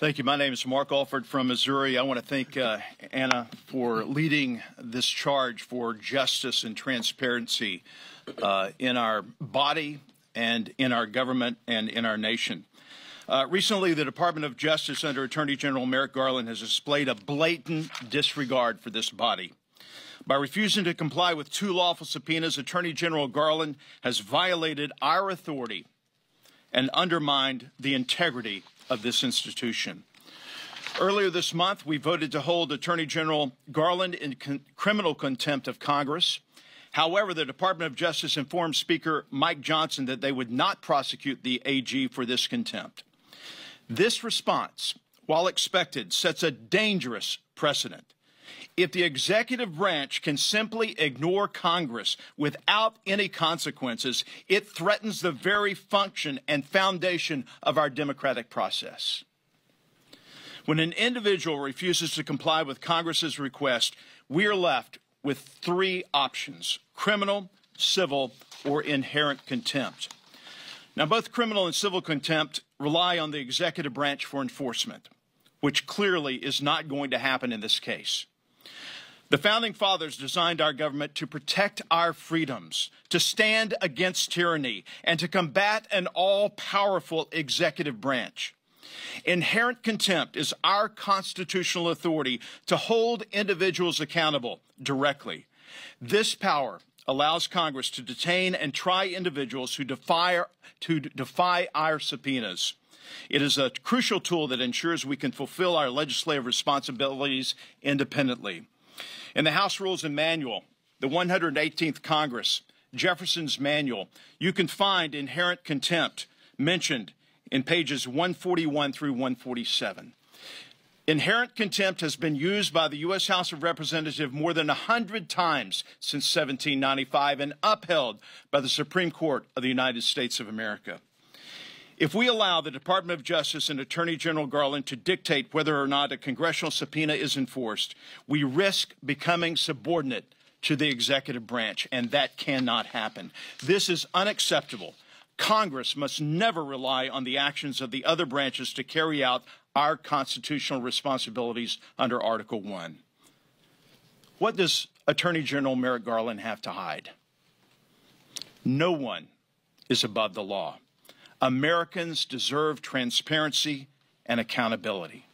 Thank you. My name is Mark Alford from Missouri. I want to thank uh, Anna for leading this charge for justice and transparency uh, in our body and in our government and in our nation. Uh, recently, the Department of Justice under Attorney General Merrick Garland has displayed a blatant disregard for this body. By refusing to comply with two lawful subpoenas, Attorney General Garland has violated our authority and undermined the integrity of this institution. Earlier this month, we voted to hold Attorney General Garland in con criminal contempt of Congress. However, the Department of Justice informed Speaker Mike Johnson that they would not prosecute the AG for this contempt. This response, while expected, sets a dangerous precedent. If the executive branch can simply ignore Congress without any consequences, it threatens the very function and foundation of our democratic process. When an individual refuses to comply with Congress's request, we are left with three options criminal, civil, or inherent contempt. Now, both criminal and civil contempt rely on the executive branch for enforcement, which clearly is not going to happen in this case. The founding fathers designed our government to protect our freedoms, to stand against tyranny, and to combat an all powerful executive branch. Inherent contempt is our constitutional authority to hold individuals accountable directly. This power allows Congress to detain and try individuals who defy, to defy our subpoenas. It is a crucial tool that ensures we can fulfill our legislative responsibilities independently. In the House Rules and Manual, the 118th Congress, Jefferson's Manual, you can find inherent contempt mentioned in pages 141 through 147. Inherent contempt has been used by the U.S. House of Representatives more than 100 times since 1795 and upheld by the Supreme Court of the United States of America. If we allow the Department of Justice and Attorney General Garland to dictate whether or not a congressional subpoena is enforced, we risk becoming subordinate to the executive branch, and that cannot happen. This is unacceptable. Congress must never rely on the actions of the other branches to carry out our constitutional responsibilities under Article 1. What does Attorney General Merrick Garland have to hide? No one is above the law. Americans deserve transparency and accountability.